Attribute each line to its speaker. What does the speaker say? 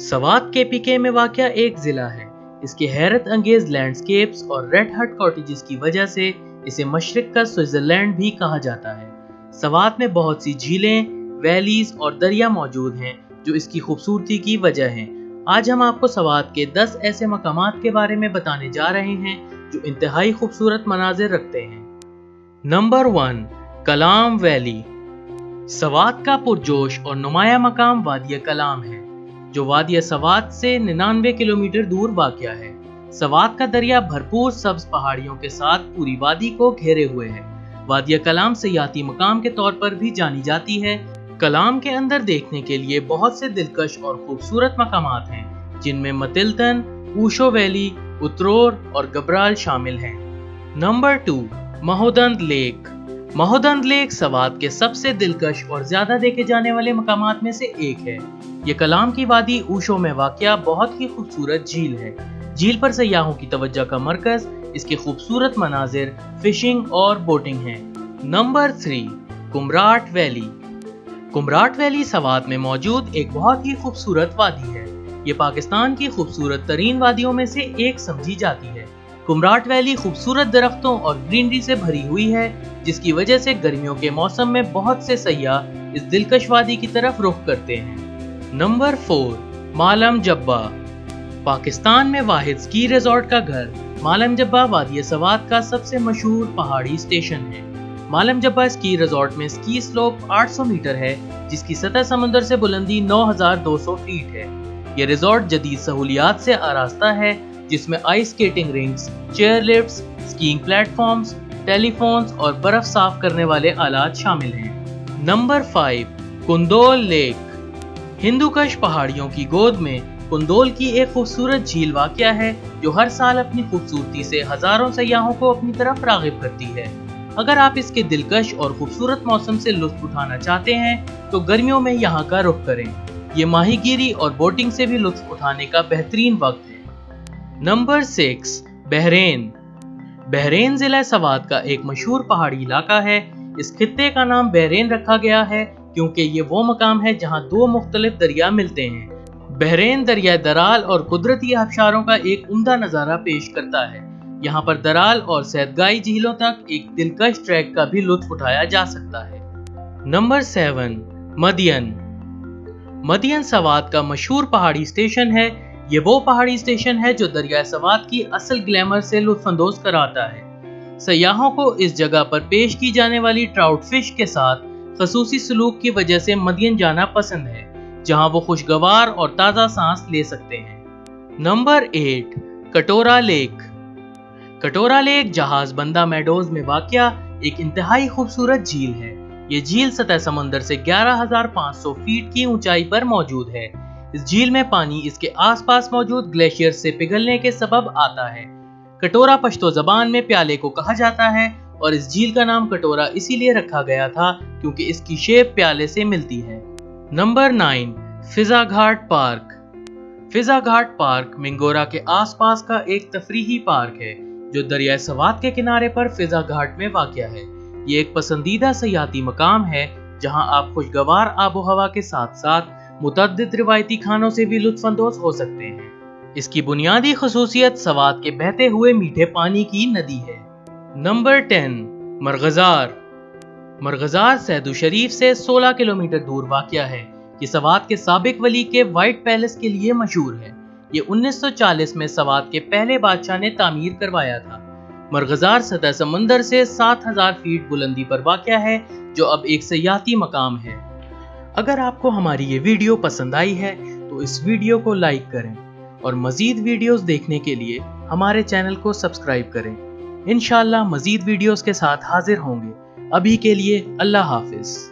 Speaker 1: सवात के पीके में वाक़ एक ज़िला है। इसके हैरत अंगेज लैंडस्केप्स और रेड हट कॉटेजेस की वजह से इसे मशरक का स्विट्ज़रलैंड भी कहा जाता है। सवात में बहुत सी झीलें, वैलीज और दरिया मौजूद हैं, जो इसकी खूबसूरती की वजह हैं। आज हम आपको सवात के 10 ऐसे मकाम के बारे में बताने जा रहे हैं, जो इंतहाई खूबसूरत मनाजिर रखते हैं। Number one, Kalam valley. Swat का पुरजोश और नुमाया मकाम वादिया कलाम है। जो वादिया सवात से निन्यानवे किलोमीटर दूर वाक़ है। सवात का दरिया भरपूर सब्ज पहाड़ियों के साथ पूरी वादी को घेरे हुए है। वादिया कलाम सयाती मकाम के तौर पर भी जानी जाती है। कलाम के अंदर देखने के लिए बहुत से दिलकश और खूबसूरत मकाम हैं, जिनमें मतिलतन ऊशो वैली, उतरोर और गबराल शामिल हैं। Number two, Mahodand lake. Mahodand lake Swat के सबसे दिलकश और ज़्यादा देखे जाने वाले मकाम में से एक है। ये कलाम की वादी ऊशो में वाक़ बहुत ही खूबसूरत झील है। झील पर सयाहों की तवज्जो का मरकज, इसके खूबसूरत मनाजिर, फिशिंग और बोटिंग है। Number three, Kumrat valley. Kumrat valley Swat में मौजूद एक बहुत ही खूबसूरत वादी है। ये पाकिस्तान की खूबसूरत तरीन वादियों में से एक समझी जाती है। कुमराट वैली खूबसूरत दरख्तों और ग्रीनरी से भरी हुई है, जिसकी वजह से गर्मियों के मौसम में बहुत से सयाह इस दिलकश वादी की तरफ़ रुख करते हैं। Number four, Malam Jabba. Pakistan में वाहिद स्की रिजॉर्ट का घर, मालम जब्बा वादी सवात का सबसे मशहूर पहाड़ी स्टेशन है। मालम जब्बा स्की रिजॉर्ट में स्की स्लोप 800 मीटर है, जिसकी सतह समंदर से बुलंदी 9200 फीट है। ये रिजॉर्ट जदीद सहूलियात से आरास्ता है, जिसमें ice skating rings chair lift skiing platforms telephones और बर्फ़ साफ़ करने वाले आलात शामिल हैं। Number five Kundol lake Hindu Kush पहाड़ियों की गोद में कुंदोल की एक खूबसूरत झील वाक़ है, जो हर साल अपनी खूबसूरती से हज़ारों सयाहों को अपनी तरफ़ रागिब करती है। अगर आप इसके दिलकश और खूबसूरत मौसम से लुत्फ उठाना चाहते हैं तो गर्मियों में यहाँ का रुख करें। ये माहीगीरी और बोटिंग से भी लुत्फ उठाने का बेहतरीन वक्त है। Number six, Bahrain. बहरेन जिला सवाद का एक मशहूर पहाड़ी इलाका है। इस खत्े का नाम बहरेन रखा गया है क्योंकि ये वो मकाम है जहाँ दो मुख्तलिफ़ दरिया मिलते हैं। बहरेन दरिया दराल और कुदरती आबशारों का एक उमदा नज़ारा पेश करता है। यहाँ पर दराल और सैदगाई झीलों तक एक दिलकश ट्रैक का भी लुत्फ उठाया जा सकता है। Number seven, मदियन। मदियन सवाद का मशहूर पहाड़ी स्टेशन है। ये वो पहाड़ी स्टेशन है जो दरिया सवात की असल ग्लैमर से लुत्फानंदोज कराता है। सयाहों को इस जगह पर पेश की जाने वाली ट्राउट फ़िश के साथ खसूसी सलूक की वजह से मदियन जाना पसंद है जहाँ वो खुशगवार और ताज़ा सांस ले सकते हैं। Number eight Katora lake. Katora lake Jahaz Banda meadows में वाक़ एक इंतहाई खूबसूरत झील है। ये झील सतह समंदर से 11,500 फीट की ऊंचाई पर मौजूद है। इस झील में पानी इसके आसपास मौजूद ग्लेशियर से पिघलने के सबब आता है। कटोरा पश्तो जबान में प्याले को कहा जाता है और इस झील का नाम कटोरा इसीलिए रखा गया था क्योंकि इसकी शेप प्याले से मिलती है। Number nine Fiza Ghat park Fiza Ghat park Mingora के आसपास का एक तफरीही पार्क है, जो दरिया सवात के किनारे पर फिजा घाट में वाक़ है। ये एक पसंदीदा सयाती मकाम है, जहाँ आप खुशगवार आबो हवा के साथ साथ मुतद रिवायती खानों से भी लुत्फानंदोज हो सकते हैं। इसकी बुनियादी खसूसियत सवाद के बहते हुए मीठे पानी की नदी है। Number ten, मरगजार। मरगजार सैदू शरीफ से 16 किलोमीटर दूर वाक़ है, ये सवाद के सबक वली के वाइट पैलेस के लिए मशहूर है। ये 1940 में सवाद के पहले बादशाह ने तामीर करवाया था। मरगजार सतह समंदर से 7000 फीट बुलंदी पर वाक़ है, जो अब एक सयाती मकाम है। अगर आपको हमारी ये वीडियो पसंद आई है तो इस वीडियो को लाइक करें और मज़ीद वीडियोस देखने के लिए हमारे चैनल को सब्सक्राइब करें। इन मज़ीद वीडियोस के साथ हाजिर होंगे। अभी के लिए अल्लाह हाफिज़।